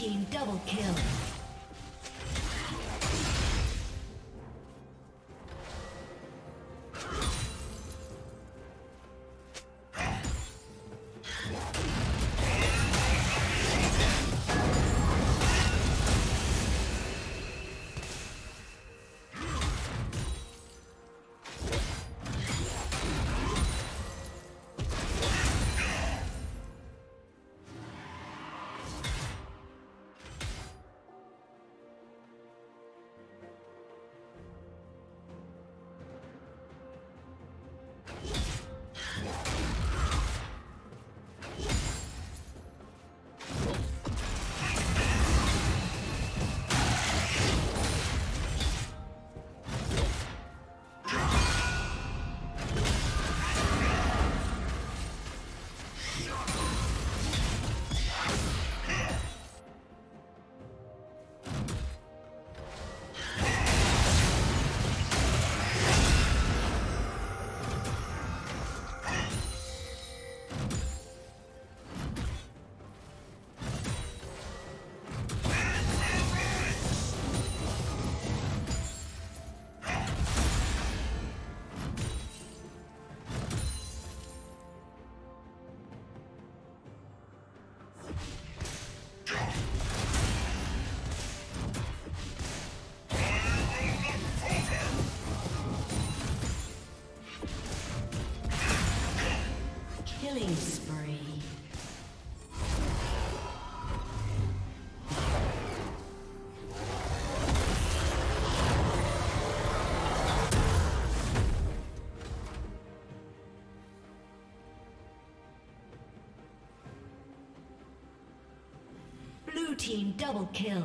team double kill. Team double kill.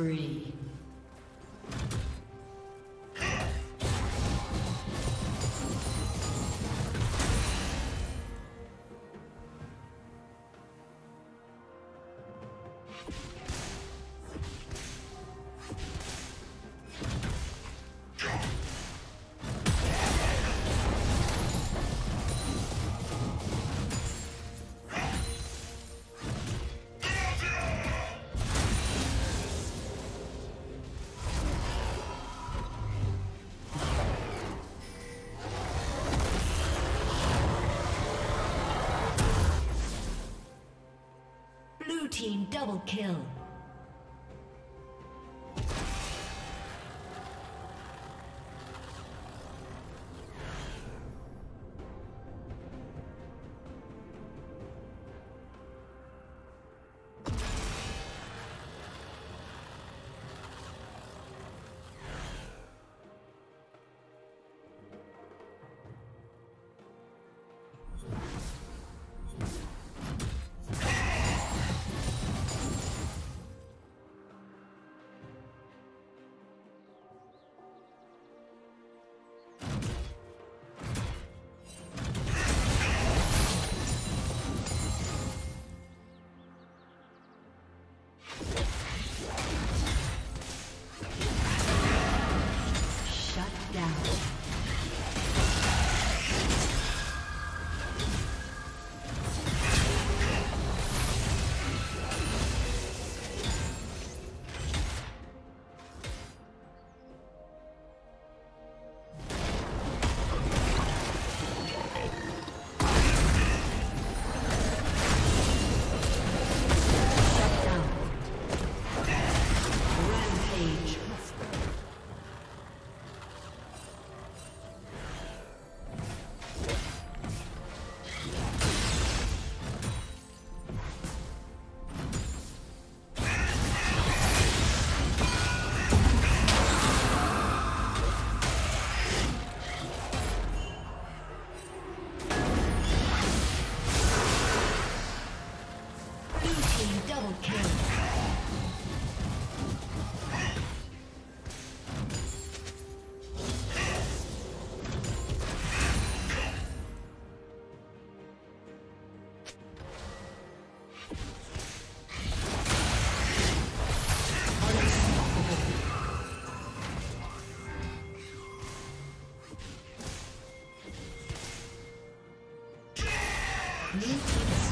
Killing team double kill. Blue team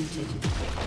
executed.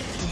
Team